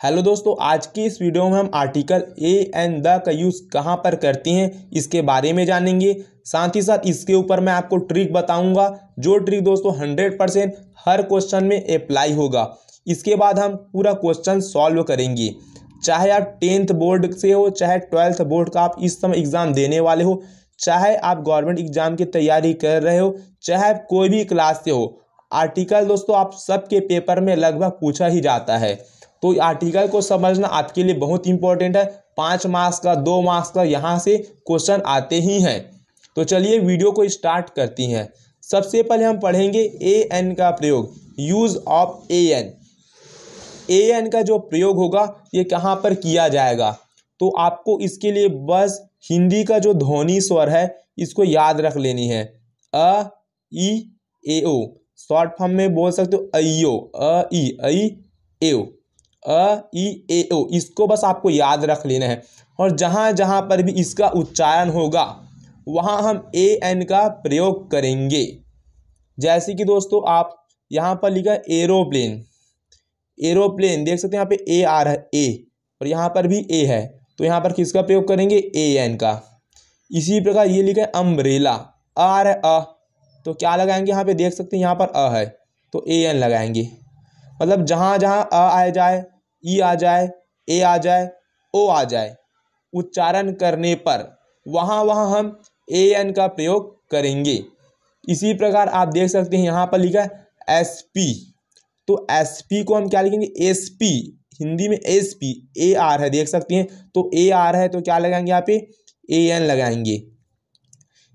Hello दोस्तों, आज की इस वीडियो में हम आर्टिकल ए एंड द का यूज़ कहाँ पर करते हैं, इसके बारे में जानेंगे। साथ ही साथ इसके ऊपर मैं आपको ट्रिक बताऊँगा, जो ट्रिक दोस्तों हंड्रेड परसेंट हर क्वेश्चन में अप्लाई होगा। इसके बाद हम पूरा क्वेश्चन सॉल्व करेंगे। चाहे आप टेंथ बोर्ड से हो, चाहे ट्वेल्थ बोर्ड का आप इस समय एग्ज़ाम देने वाले हो, चाहे आप गवर्नमेंट एग्ज़ाम की तैयारी कर रहे हो, चाहे आप कोई भी क्लास से हो, आर्टिकल दोस्तों आप सबके पेपर में लगभग पूछा ही जाता है। तो आर्टिकल को समझना आपके लिए बहुत इंपॉर्टेंट है। पाँच मार्क्स का, दो मार्क्स का यहाँ से क्वेश्चन आते ही हैं। तो चलिए वीडियो को स्टार्ट करती हैं। सबसे पहले हम पढ़ेंगे ए एन का प्रयोग use of a an a an का जो प्रयोग होगा, ये कहाँ पर किया जाएगा? तो आपको इसके लिए बस हिंदी का जो ध्वनि स्वर है, इसको याद रख लेनी है। अ, ई, ए, ओ। शॉर्ट फॉर्म में बोल सकते हो अयो अ, ई, ए, ओ। अ ई ए, ओ, इसको बस आपको याद रख लेना है। और जहाँ जहाँ पर भी इसका उच्चारण होगा, वहाँ हम ए, एन का प्रयोग करेंगे। जैसे कि दोस्तों, आप यहाँ पर लिखा एरोप्लेन। एरोप्लेन, देख सकते हैं यहाँ पे ए आ रहा है, ए। और यहाँ पर भी ए है। तो यहाँ पर किसका प्रयोग करेंगे? ए, एन का। इसी प्रकार ये लिखा है अम्ब्रेला। आ रहा है अ। तो क्या लगाएँगे यहाँ पे? देख सकते हैं यहाँ पर अ है। तो ए, एन लगाएँगे। मतलब जहाँ जहाँ अ आ जाए, ई आ जाए, ए आ जाए, ओ आ जाए, उच्चारण करने पर वहाँ वहाँ हम ए एन का प्रयोग करेंगे। इसी प्रकार आप देख सकते हैं यहाँ पर लिखा है एस पी तो एस पी को हम क्या लिखेंगे? एस पी हिंदी में एस पी ए आर है, देख सकते हैं। तो ए आर है तो क्या लगाएँगे यहाँ पे ए एन लगाएँगे।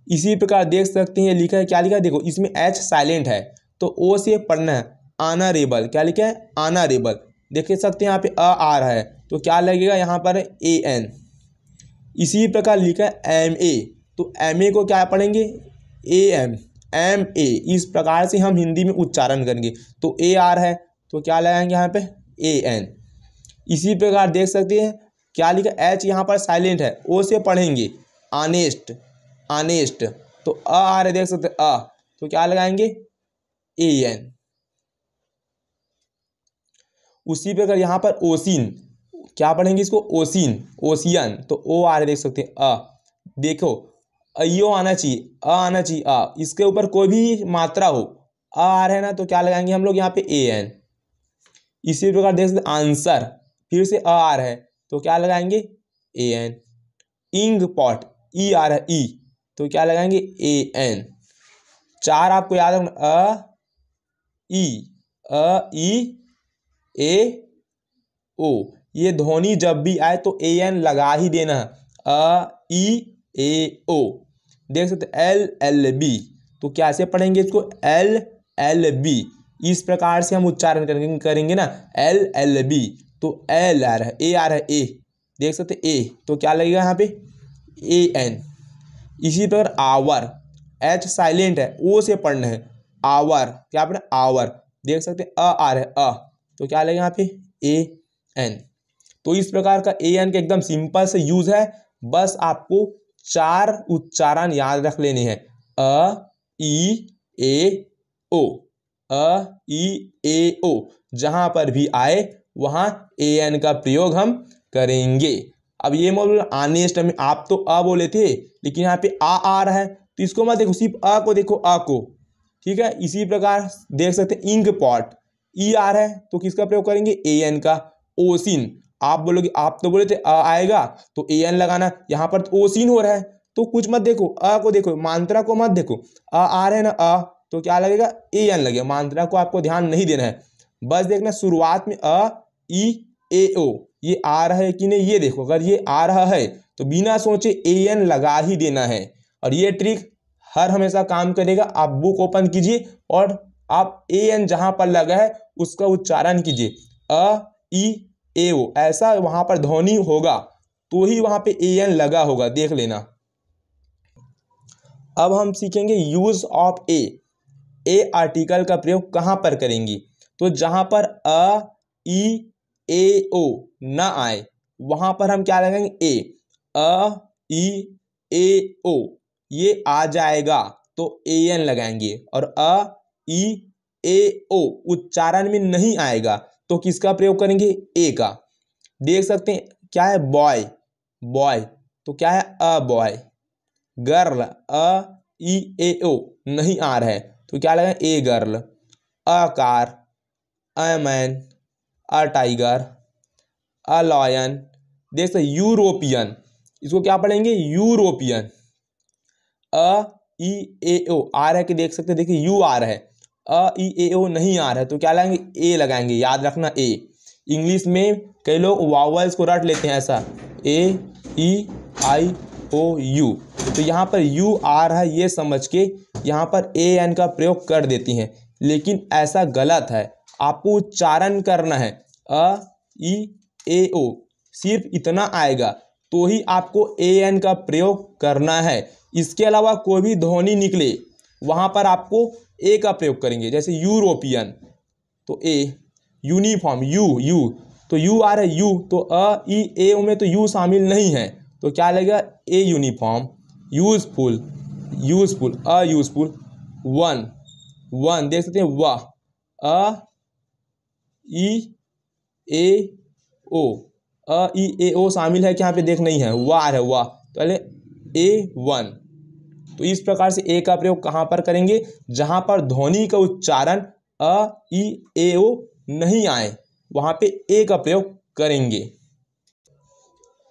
इसी प्रकार देख सकते हैं, लिखा है, क्या लिखा है? देखो, इसमें एच साइलेंट है तो ओ से पढ़ना है। आना रेबल। क्या लिखा है? आना रेबल। देख सकते हैं यहाँ पे अ आ रहा है। तो क्या लगेगा यहाँ पर? A an. इसी प्रकार लिखा है एम ए। तो एम ए को क्या पढ़ेंगे? A M. M A. इस प्रकार से हम हिंदी में उच्चारण करेंगे। तो ए आर है। तो क्या लगाएँगे यहाँ पे? A an. इसी प्रकार देख सकते हैं। क्या लिखा एच यहाँ पर साइलेंट है। ओ से पढ़ेंगे। आनेस्ट। आनेस्ट। तो अ आ रहे देख सकते अ। तो क्या लगाएँगे? A an. उसी प्रकार यहाँ पर ओसिन, क्या पढ़ेंगे इसको? ओसिन, ओसियन तो ओ आ रहे देख सकते हैं, अ। देखो, अयो आना चाहिए, अ आना चाहिए, अ। इसके ऊपर कोई भी मात्रा हो, अ आ रहे हैं ना तो क्या लगाएँगे हम लोग यहाँ पे ए एन। इसी प्रकार देख सकते आंसर, फिर से अ आ रहा है तो क्या लगाएँगे? A N. इंग पॉट, ई आ रहा है, ई तो क्या लगाएँगे? A an. चार आपको याद रखना, अ, ई अ, ई ए ओ ये ध्वनि जब भी आए तो ए एन लगा ही देना। है अ, ई, ए, ओ। देख सकते एल एल बी तो कैसे पढ़ेंगे इसको? एल एल बी इस प्रकार से हम उच्चारण करेंगे करेंगे ना? एल एल बी तो एल आ रहा है ए आ रहा है ए देख सकते ए तो क्या लगेगा यहाँ पे? ए एन इसी प्रकार आवर। एच साइलेंट है ओ से पढ़ना है। आवर। क्या पढ़ना आवर। देख सकते अ आ रहा है, अ। तो क्या लगेगा यहाँ पे? ए एन तो इस प्रकार का ए एन का एकदम सिंपल से यूज़ है। बस आपको चार उच्चारण याद रख लेने हैं। अ ई ए, ओ। अ ई ए, ओ। जहाँ पर भी आए, वहाँ ए एन का प्रयोग हम करेंगे। अब ये बोल आनेस्ट में आप तो अ बोले थे, लेकिन यहाँ पे आ आ रहा है। तो इसको मत देखो, सिर्फ़ अ को देखो, अ को। ठीक है? इसी प्रकार देख सकते हैं इंक पॉट ई आ रहा है तो किसका प्रयोग करेंगे? ए एन का। ओसिन आप बोलोगे, आप तो बोले थे अ आएगा। तो ए एन लगाना, यहाँ पर तो ओसिन हो रहा है। तो कुछ मत देखो, अ को देखो, मात्रा को मत देखो। अ, आ रहे ना, अ तो क्या लगेगा? ए एन लगेगा। मात्रा को आपको ध्यान नहीं देना है। बस देखना, शुरुआत में अ, ई, ए, ओ, ये आ रहा है कि नहीं, ये देखो, अगर ये आ रहा है तो बिना सोचे ए एन लगा ही देना है। और ये ट्रिक हर हमेशा काम करेगा। आप बुक ओपन कीजिए और आप ए एन जहाँ पर लगा है, उसका उच्चारण कीजिए। अ ई ए, ओ, ऐसा वहाँ पर ध्वनि होगा तो ही वहाँ पे ए एन लगा होगा, देख लेना। अब हम सीखेंगे use of a a article का प्रयोग कहाँ पर करेंगी? तो जहाँ पर अ ई ए, ओ, न आए, वहाँ पर हम क्या लगाएँगे? ए अ ई ए, ओ, ये आ जाएगा तो ए एन लगाएँगे, और अ ई, ए, ओ उच्चारण में नहीं आएगा तो किसका प्रयोग करेंगे? ए का। देख सकते हैं, क्या है? बॉय बॉय तो क्या है? अ बॉय गर्ल अ, ई, ए, ओ नहीं आ रहा है तो क्या लगा? A girl a car, a man a tiger a lion देख सकते यूरोपियन। इसको क्या पढ़ेंगे? यूरोपियन। अ, ई, ए, ओ आ रहा है कि देख सकते हैं? देखिए, यू आ रहा है। अ, ई, ए, ओ नहीं आ रहा है तो क्या लगाएँगे ए लगाएँगे, याद रखना ए। इंग्लिश में कई लोग वावल्स को रट लेते हैं ऐसा। A, E, I, O, U. तो यहाँ पर यू आ रहा है, ये समझ के यहाँ पर ए, एन का प्रयोग कर देती हैं। लेकिन ऐसा गलत है। आपको उच्चारण करना है। अ, ई, ए, ओ, सिर्फ़ इतना आएगा तो ही आपको ए, एन का प्रयोग करना है। इसके अलावा कोई भी ध्वनि निकले, वहाँ पर आपको ए का प्रयोग करेंगे, जैसे यूरोपियन तो ए यूनिफॉर्म यू यू तो यू आ रहा है यू तो अ, ई, ए में तो यू शामिल नहीं है तो क्या लगेगा? A uniform useful useful a useful one one देख सकते हैं वाह अ, ई, ए, ओ, अ, ई, ए, ओ शामिल है कि यहाँ पे देख नहीं है वाह है वाह तो पहले ए वन तो इस प्रकार से ए का प्रयोग कहाँ पर करेंगे? जहाँ पर ध्वनि का उच्चारण अ ई ए, ओ नहीं आए, वहाँ पे ए का प्रयोग करेंगे।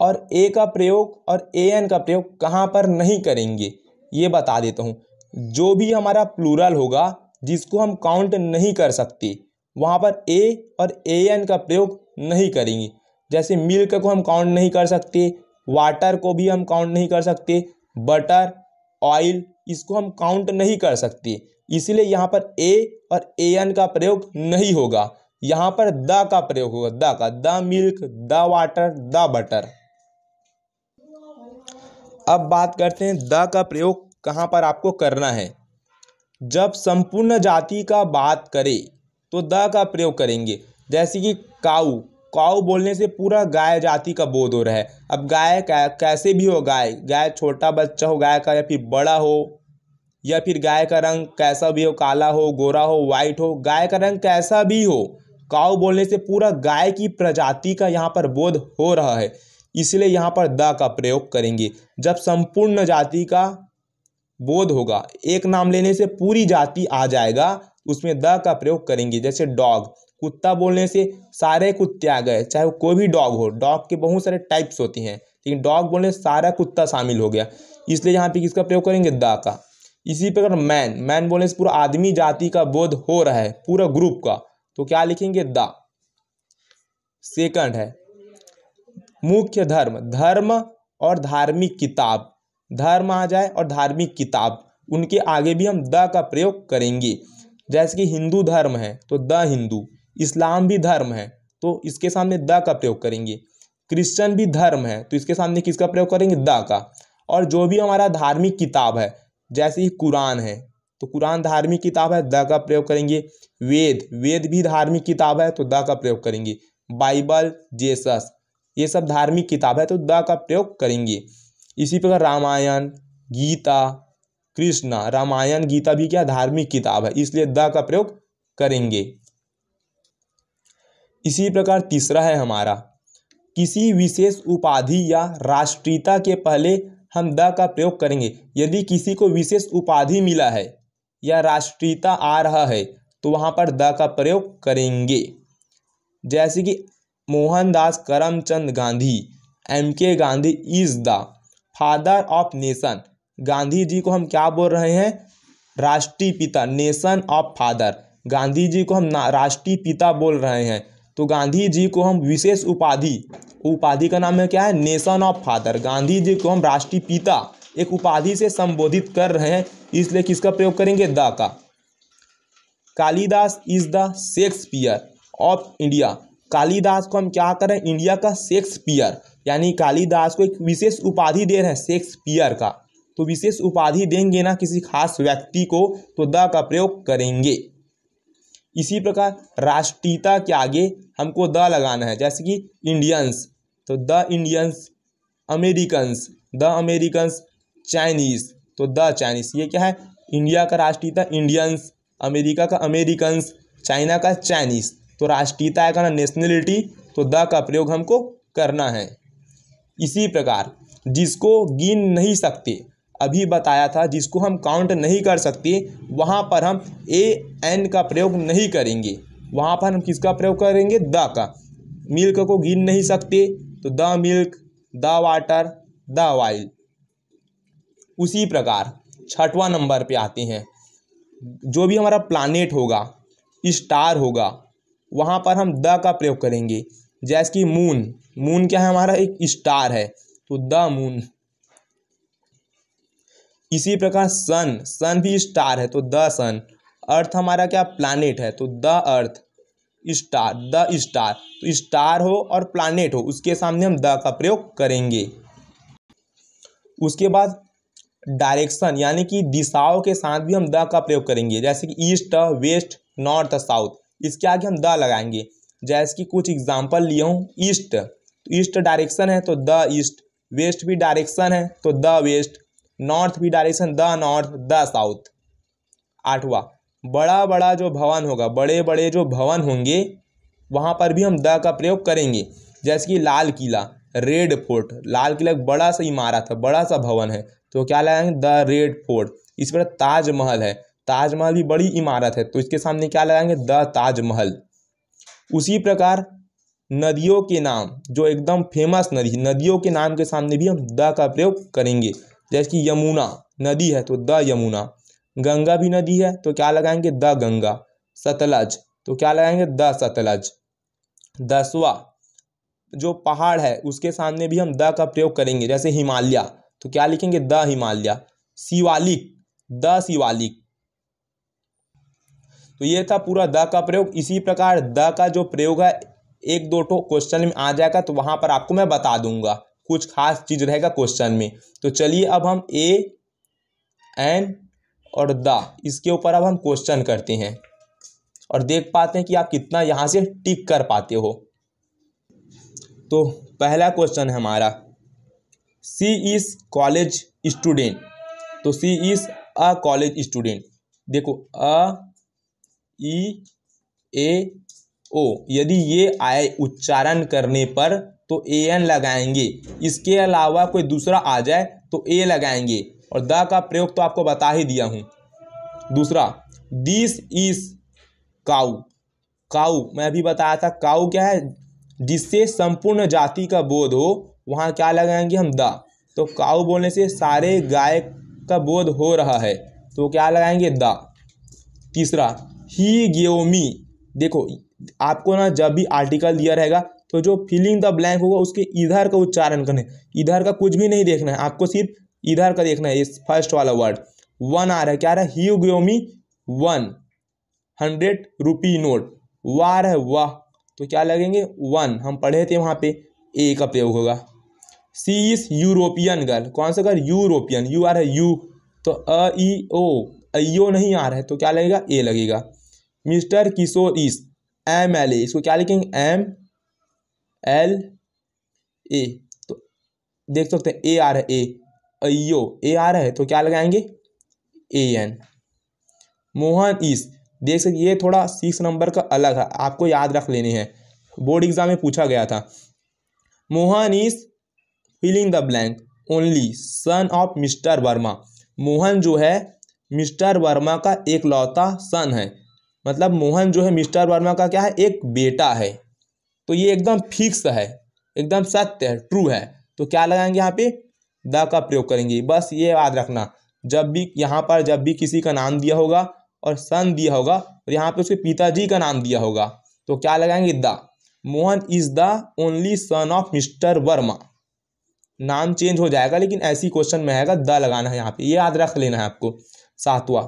और ए का प्रयोग और ए एन का प्रयोग कहाँ पर नहीं करेंगे, ये बता देता हूँ। जो भी हमारा प्लूरल होगा, जिसको हम काउंट नहीं कर सकते, वहाँ पर ए और ए एन का प्रयोग नहीं करेंगे। जैसे मिल्क को हम काउंट नहीं कर सकते, वाटर को भी हम काउंट नहीं कर सकते, बटर ऑयल इसको हम काउंट नहीं कर सकते। इसलिए यहाँ पर ए और ए एन का प्रयोग नहीं होगा। यहाँ पर द का प्रयोग होगा। द का, the milk the water the butter अब बात करते हैं द का प्रयोग कहाँ पर आपको करना है। जब संपूर्ण जाति का बात करें तो द का प्रयोग करेंगे। जैसे कि काऊ काऊ बोलने से पूरा गाय जाति का बोध हो रहा है। अब गाय कैसे भी हो गाय गाय छोटा बच्चा हो, गाय का या फिर बड़ा हो, या फिर गाय का रंग कैसा भी हो, काला हो, गोरा हो वाइट हो, गाय का रंग कैसा भी हो काऊ बोलने से पूरा गाय की प्रजाति का यहाँ पर बोध हो रहा है। इसलिए यहाँ पर द का प्रयोग करेंगे। जब संपूर्ण जाति का बोध होगा, एक नाम लेने से पूरी जाति आ जाएगा, उसमें द का प्रयोग करेंगे। जैसे डॉग कुत्ता बोलने से सारे कुत्ते आ गए, चाहे वो कोई भी डॉग हो। डॉग के बहुत सारे टाइप्स होती हैं, लेकिन डॉग बोलने से सारा कुत्ता शामिल हो गया। इसलिए यहाँ पे किसका प्रयोग करेंगे? द का। इसी प्रकार मैन मैन बोलने से पूरा आदमी, जाति का बोध हो रहा है, पूरा ग्रुप का। तो क्या लिखेंगे? द। सेकंड है। मुख्य धर्म धर्म और धार्मिक किताब। धर्म आ जाए और धार्मिक किताब, उनके आगे भी हम द का प्रयोग करेंगे। जैसे कि हिंदू धर्म है तो द हिंदू। इस्लाम भी धर्म है तो इसके सामने द का प्रयोग करेंगे। क्रिश्चियन भी धर्म है तो इसके सामने किसका प्रयोग करेंगे? द का। और जो भी हमारा धार्मिक किताब है, जैसे ही कुरान है तो कुरान धार्मिक किताब है, द का प्रयोग करेंगे। वेद वेद भी धार्मिक किताब है तो द का प्रयोग करेंगे। बाइबल, जेसस, ये सब धार्मिक किताब है तो द का प्रयोग करेंगे। इसी प्रकार रामायण, गीता, कृष्णा, रामायण, गीता भी क्या? धार्मिक किताब है, इसलिए द का प्रयोग करेंगे। इसी प्रकार तीसरा है हमारा। किसी विशेष उपाधि या राष्ट्रीयता के पहले हम द का प्रयोग करेंगे। यदि किसी को विशेष उपाधि मिला है या राष्ट्रीयता आ रहा है तो वहाँ पर द का प्रयोग करेंगे। जैसे कि Mohandas Karamchand Gandhi, M K Gandhi is the father of nation. Gandhi ji को हम क्या बोल रहे हैं? राष्ट्रीय पिता, nation of father. Gandhi ji को हम राष्ट्रीय पिता बोल रहे हैं। तो गांधी जी को हम विशेष उपाधि उपाधि का नाम है क्या है? Nation of father Gandhi ji को हम राष्ट्रीय पिता एक उपाधि से संबोधित कर रहे हैं, इसलिए किसका प्रयोग करेंगे? द का। Kalidas is the Shakespeare of India Kalidas को हम क्या करें इंडिया का शेक्सपियर यानी कालिदास को एक विशेष उपाधि दे रहे हैं शेक्सपियर का। तो विशेष उपाधि देंगे ना किसी खास व्यक्ति को तो द का प्रयोग करेंगे। इसी प्रकार राष्ट्रीयता के आगे हमको द लगाना है, जैसे कि इंडियंस तो the Indians Americans the Americans Chinese तो द चाइनीज़ ये क्या है? इंडिया का राष्ट्रीयता इंडियंस अमेरिका का अमेरिकन्स चाइना का चाइनीज़ तो राष्ट्रीयता का ना नेशनलिटी तो द का प्रयोग हमको करना है। इसी प्रकार, जिसको गिन नहीं सकते अभी बताया था, जिसको हम काउंट नहीं कर सकते, वहाँ पर हम ए एन का प्रयोग नहीं करेंगे। वहाँ पर हम किसका प्रयोग करेंगे? द का। मिल्क को गिन नहीं सकते तो the milk, the water, the oil उसी प्रकार, छठवां नंबर पे आते हैं। जो भी हमारा प्लानेट होगा स्टार होगा, वहाँ पर हम द का प्रयोग करेंगे। जैसे कि मून मून क्या है? हमारा एक स्टार है तो द मून इसी प्रकार सन सन भी स्टार है तो द सन। अर्थ हमारा क्या? प्लानेट है तो the earth star, the star. तो स्टार हो और प्लानेट हो, उसके सामने हम द का प्रयोग करेंगे। उसके बाद डायरेक्शन, यानी कि दिशाओं के साथ भी हम द का प्रयोग करेंगे। जैसे कि ईस्ट, वेस्ट, नॉर्थ, साउथ, इसके आगे हम द लगाएँगे। जैसे कि कुछ एग्जांपल लिए हूँ, ईस्ट। ईस्ट डायरेक्शन है तो द ईस्ट। वेस्ट भी डायरेक्शन है तो द वेस्ट। नॉर्थ भी direction, the north, the south. आठवा बड़ा बड़ा जो भवन होगा बड़े बड़े जो भवन होंगे, वहाँ पर भी हम द का प्रयोग करेंगे। जैसे कि लाल किला, रेड फोर्ट, लाल किला एक बड़ा सा इमारत है, बड़ा सा भवन है। तो क्या लगाएँगे द रेड फोर्ट। इस पर ताजमहल है। ताजमहल भी बड़ी इमारत है तो इसके सामने क्या लगाएँगे द ताजमहल। उसी प्रकार नदियों के नाम, जो एकदम फ़ेमस नदी, नदियों के नाम के सामने भी हम द का प्रयोग करेंगे। जैसे कि यमुना, नदी है तो द यमुना। गंगा भी नदी है तो क्या लगाएँगे? द गंगा। सतलज तो क्या लगाएँगे? द सतलज। दसवा, जो पहाड़ है, उसके सामने भी हम द का प्रयोग करेंगे, जैसे हिमालय तो क्या लिखेंगे? द हिमालय। शिवालिक द शिवालिक तो ये था पूरा द का प्रयोग। इसी प्रकार द का जो प्रयोग है, एक दो टो क्वेश्चन में आ जाएगा तो वहाँ पर आपको मैं बता दूँगा। कुछ खास चीज़ रहेगा क्वेश्चन में। तो चलिए अब हम ए एन और द। इसके ऊपर अब हम क्वेश्चन करते हैं। और देख पाते हैं कि आप कितना यहाँ से टिक कर पाते हो। तो पहला क्वेश्चन है हमारा। सी इज़ कॉलेज स्टूडेंट तो she is a college student देखो अ ई ए ओ यदि ये आए उच्चारण करने पर तो ए एन लगाएँगे। इसके अलावा कोई दूसरा आ जाए तो ए लगाएँगे। और द का प्रयोग तो आपको बता ही दिया हूँ। दूसरा दिस इज़ काउ काउ मैं अभी बताया था काउ क्या है? जिससे संपूर्ण जाति का बोध हो, वहाँ क्या लगाएँगे हम? द। तो काउ बोलने से सारे गाय का बोध हो रहा है तो क्या लगाएँगे? द। तीसरा ही गेओमी देखो, आपको ना जब भी आर्टिकल दिया रहेगा तो जो फिलिंग द ब्लैंक होगा, उसके इधर का उच्चारण करना। इधर का कुछ भी नहीं देखना है, आपको सिर्फ़ इधर का देखना है, इस फ़र्स्ट वाला वर्ड वन आ रहा है, क्या रहा है? He gave me one hundred rupee note वाह रहा है, वाह। तो क्या लगेंगे? वन हम पढ़े थे वहाँ पे ए का प्रयोग होगा। सी इज़ यूरोपियन गर्ल कौन सा गर्ल यूरोपियन यू आ रहा है यू तो अ ई ओ अयो नहीं आ रहा है तो क्या लगेगा? ए लगेगा। मिस्टर किशोर इस एम एल ए इसको क्या लिखेंगे? एम एल ए तो देख सकते हैं ए आ रहा है ए अयो ए आ रहा है तो क्या लगाएँगे? ए एन मोहन इस देख सकते ये थोड़ा सिक्स नंबर का अलग है, आपको याद रख लेने हैं। बोर्ड एग्ज़ाम में पूछा गया था। Mohan is filling the blank only son of mister Verma. Mohan जो है मिस्टर वर्मा का एक लौता सन है। मतलब मोहन जो है मिस्टर वर्मा का क्या है? एक बेटा है। तो ये एकदम फिक्स है, एकदम सत्य है ट्रू है। तो क्या लगाएँगे यहाँ पे? द का प्रयोग करेंगे। बस ये याद रखना, जब भी यहाँ पर जब भी किसी का नाम दिया होगा और सन दिया होगा और यहाँ पे उसके पिताजी का नाम दिया होगा तो क्या लगाएँगे? The. Mohan is the only son of mister Verma. नाम चेंज हो जाएगा, लेकिन ऐसी क्वेश्चन में आएगा, द लगाना है यहाँ पे। ये याद रख लेना है आपको, सातवा।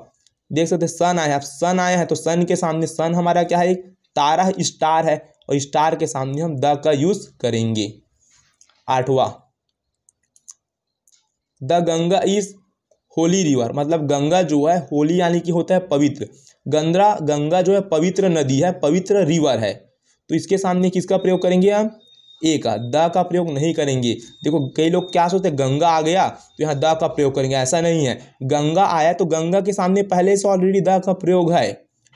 देख सकते सन आया सन आया है तो सन के सामने सन हमारा क्या है? तारा स्टार है और स्टार के सामने हम द का यूज़ करेंगे। आठवा। The Ganga is holy river मतलब गंगा जो है, होली यानी कि होता है पवित्र। गंगा गंगा जो है पवित्र नदी है, पवित्र रिवर है। तो इसके सामने किसका प्रयोग करेंगे हम? ए का। द का प्रयोग नहीं करेंगे। देखो, कई लोग क्या सोचते हैं, गंगा आ गया तो यहाँ द का प्रयोग करेंगे, ऐसा नहीं है। गंगा आया तो गंगा के सामने पहले से ऑलरेडी द का प्रयोग है।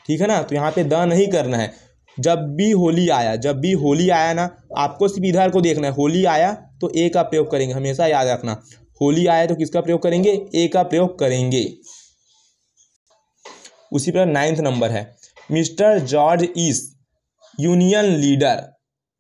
ठीक है ना? तो यहाँ पे द नहीं करना है। जब भी होली आया, जब भी होली आया ना, आपको सिर्फ़ इधर को देखना है। होली आया तो ए का प्रयोग करेंगे, हमेशा याद रखना। होली आया तो किसका प्रयोग करेंगे? ए का प्रयोग करेंगे। उसी पर नाइन्थ नंबर है। Mister George is union leader.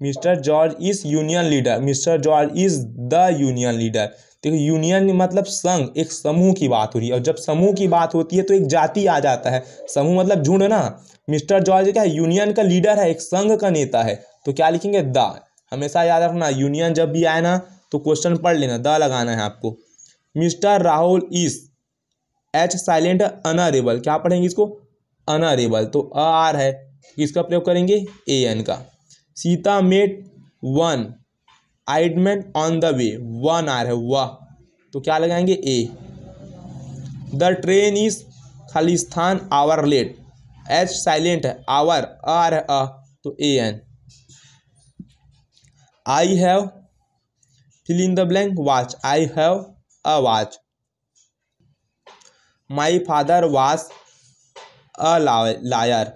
Mister George is union leader. Mister George is the union leader. देखो, यूनियन मतलब संघ, एक समूह की बात हो रही है। और जब समूह की बात होती है तो एक जाति आ जाता है। समूह मतलब झुंड ना। मिस्टर जॉर्ज क्या है? यूनियन का लीडर है, एक संघ का नेता है। तो क्या लिखेंगे? द। हमेशा याद रखना, यूनियन जब भी आए ना तो क्वेश्चन पढ़ लेना, द लगाना है आपको। Mister Rahul is H silent honourable क्या पढ़ेंगे इसको? अनरेबल तो अ आर है। किसका प्रयोग करेंगे? ए एन का। Sita met, one. आइडमेंट on the way one R है वह तो क्या लगाएँगे? ए द ट्रेन इज़ खालिस्तान आवर लेट। एच साइलेंट है आवर आर अ तो a an I have fill in the blank watch I have a watch my father was a liar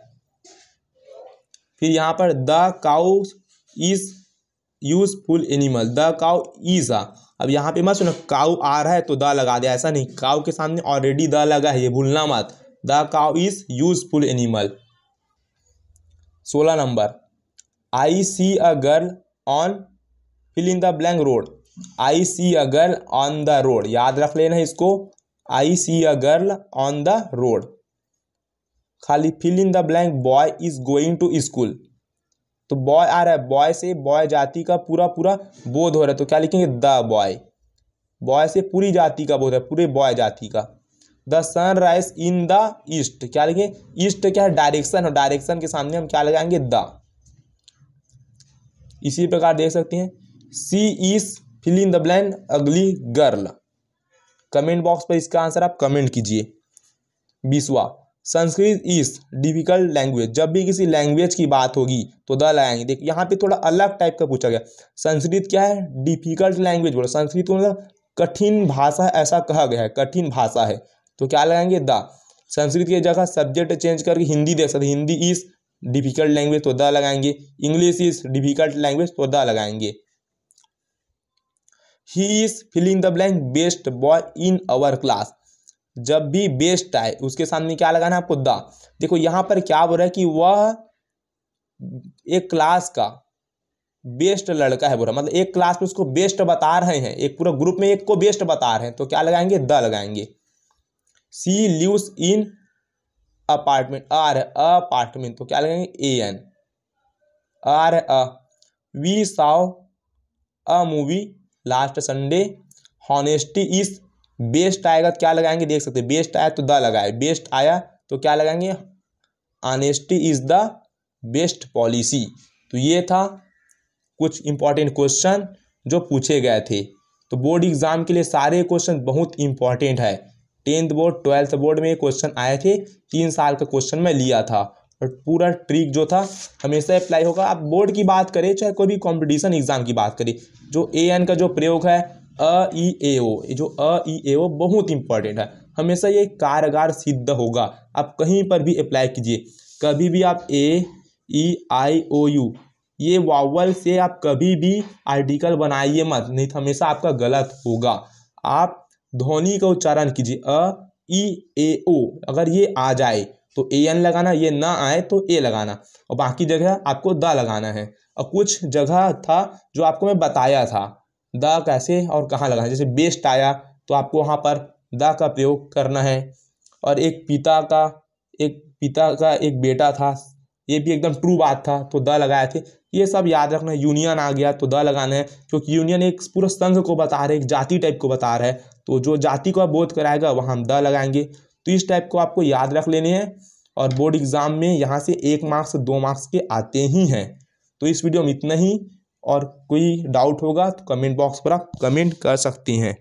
फिर यहाँ पर the cow is useful animal the cow is आ अब यहाँ पे मत सुनो काउ आ रहा है तो द लगा दिया ऐसा नहीं। काउ के सामने ऑलरेडी द लगा है, ये भूलना मत। The cow is useful animal सोलह number I see a girl on fill in the blank road I see a girl on the road याद रख लेना इसको. I see a girl on the road खाली fill in the blank boy is going to school तो boy आ रहा है. Boy से बॉय जाति का पूरा पूरा बोध हो रहा है. तो क्या लिखेंगे? द बॉय बॉय से पूरी जाति का बोध है पूरे बॉय जाति का. The sun rise in the east. क्या लिखेंगे ईस्ट क्या है? डायरेक्शन। और डायरेक्शन के सामने हम क्या लगाएँगे? द। इसी प्रकार देख सकते हैं। She is fill in the blank अगली गर्ल। कमेंट बॉक्स पर इसका आंसर आप कमेंट कीजिए। बीसवा। Sanskrit is difficult language. जब भी किसी लैंग्वेज की बात होगी तो द लगाएँगे। देख यहाँ पे थोड़ा अलग टाइप का पूछा गया। संस्कृत क्या है? डिफ़िकल्ट लैंग्वेज बोलो। संस्कृत मतलब कठिन भाषा ऐसा कहा गया है। कठिन भाषा है। तो क्या लगाएँगे? द। संस्कृत की जगह सब्जेक्ट चेंज करके हिंदी देख सकते हिंदी इज़ डिफ़िकल्ट लैंग्वेज तो द लगाएँगे। इंग्लिश इज़ डिफ़िकल्ट लैंग्वेज तो द लगाएँगे। He is filling the blank best boy in our class जब भी बेस्ट आए, उसके सामने क्या लगाना है आपको? द। देखो, यहाँ पर क्या बोल रहा है कि वह एक क्लास का बेस्ट लड़का है बोला मतलब एक क्लास में उसको बेस्ट बता रहे हैं। एक पूरा ग्रुप में एक को बेस्ट बता रहे हैं। तो क्या लगाएँगे? द लगाएँगे। She lives in apartment, R apartment तो क्या लगाएँगे? A, an. R, a. We saw a movie last Sunday, honesty is best आएगा तो क्या लगाएँगे? देख सकते बेस्ट आया तो द लगाए बेस्ट आया तो क्या लगाएँगे? Honesty is the best policy. तो ये था कुछ इंपॉर्टेंट क्वेश्चन जो पूछे गए थे। तो बोर्ड एग्ज़ाम के लिए सारे क्वेश्चन बहुत इंपॉर्टेंट है। टेंथ बोर्ड, ट्वेल्थ बोर्ड में ये क्वेश्चन आए थे, तीन साल का क्वेश्चन मैं लिया था। और पूरा ट्रिक जो था, हमेशा अप्लाई होगा। आप बोर्ड की बात करें, चाहे कोई भी कॉम्पिटिशन एग्ज़ाम की बात करें, जो ए एन का जो प्रयोग है, अ ई ए ओ जो अ ई ए ओ बहुत इंपॉर्टेंट है। हमेशा ये कारगर सिद्ध होगा। आप कहीं पर भी अप्लाई कीजिए। कभी भी आप ए ई आई ओ यू ये वावल से आप कभी भी आर्टिकल बनाइए मत, नहीं तो हमेशा आपका गलत होगा। आप ध्वनि का उच्चारण कीजिए, अ ई ए, ओ। अगर ये आ जाए तो ए एन लगाना, ये ना आए तो ए लगाना। और बाकी जगह आपको द लगाना है। और कुछ जगह था जो आपको मैं बताया था, द कैसे और कहाँ लगाना जैसे बेस्ट आया तो आपको वहाँ पर द का प्रयोग करना है। और एक पिता का, एक पिता का एक बेटा था, ये भी एकदम ट्रू बात था तो द लगाए थे। ये सब याद रखना यूनियन आ गया तो द लगाना है, क्योंकि यूनियन एक पूरा संघ को बता रहा है, एक जाति टाइप को बता रहा है तो जो जाति को आप बोध कराएगा, वहाँ हम द लगाएँगे। तो इस टाइप को आपको याद रख लेने हैं, और बोर्ड एग्ज़ाम में यहाँ से एक मार्क्स दो मार्क्स के आते ही हैं। तो इस वीडियो में इतना ही, और कोई डाउट होगा तो कमेंट बॉक्स पर आप कमेंट कर सकती हैं।